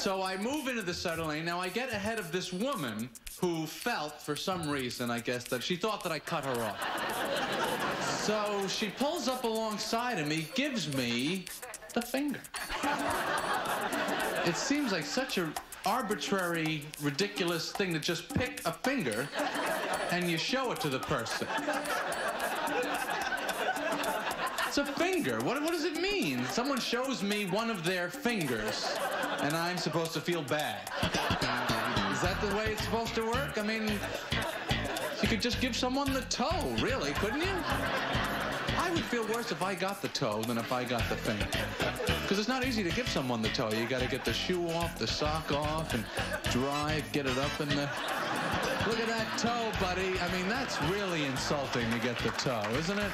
So I move into the center lane. Now I get ahead of this woman who felt, for some reason, I guess, that she thought that I cut her off. So she pulls up alongside of me, gives me the finger. It seems like such a arbitrary, ridiculous thing to just pick a finger and you show it to the person. A finger. What, what does it mean? Someone shows me one of their fingers, and I'm supposed to feel bad. Is that the way it's supposed to work? I mean, you could just give someone the toe, really, couldn't you? I would feel worse if I got the toe than if I got the finger. Because it's not easy to give someone the toe. You got to get the shoe off, the sock off, and drive, get it up in the... Look at that toe, buddy. I mean, that's really insulting to get the toe, isn't it?